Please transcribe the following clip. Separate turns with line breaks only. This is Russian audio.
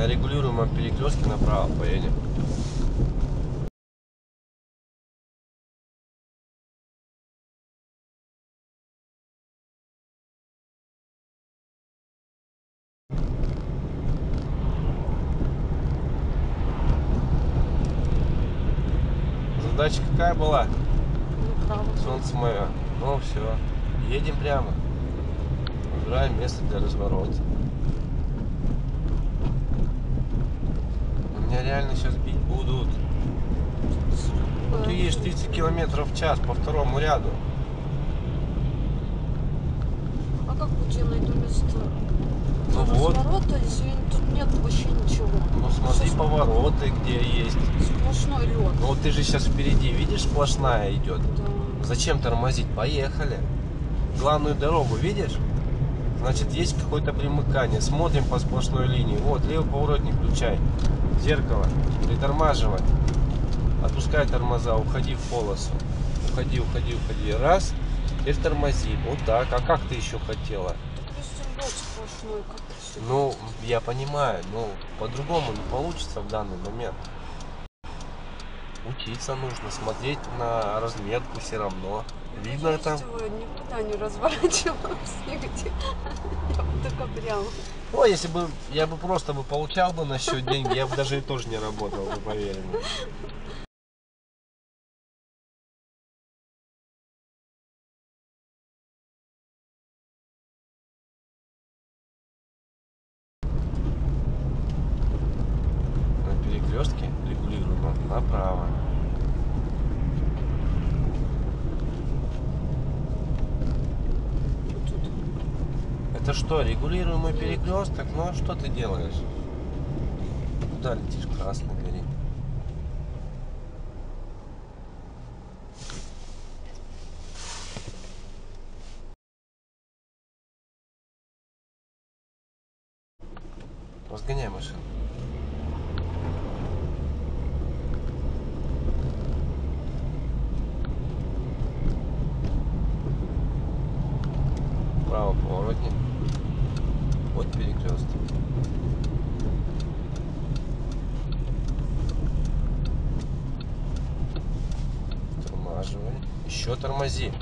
На регулируемом перекрестке направо поедем. Задача какая была? Солнце мое. Ну все. Едем прямо. Выбираем место для разворота. Реально сейчас бить будут. Ты едешь 30 километров в час по второму ряду.
А как вот я найду место
Ну вот.
разворота? Извини, тут нет вообще ничего.
Ну смотри
Всё
повороты, где есть.
Сплошной лед.
Ну вот ты же сейчас впереди, видишь, сплошная идет.
Да.
Зачем тормозить? Поехали. Главную дорогу видишь? Значит, есть какое-то примыкание. Смотрим по сплошной линии. Вот, левый поворотник включай. Зеркало. Притормаживай. Отпускай тормоза, уходи в полосу. Уходи, уходи, уходи. Раз. Теперь тормози. Вот так. А как ты еще хотела? Ну, я понимаю, но по-другому не получится в данный момент. Учиться нужно, смотреть на разметку все равно. Видно
Я
там.
его никогда не разворачивалась нигде. Я вот только прямо.
О, если бы я бы просто бы получал бы на счет деньги, я бы даже и тоже не работал бы, поверь мне. На перекрестке направо. Это что, регулируемый перекресток? Ну а что ты делаешь? Куда летишь? Красный горит. Разгоняй машину. Право поворотник. Вот перекресток. Тормаживай. Еще тормози.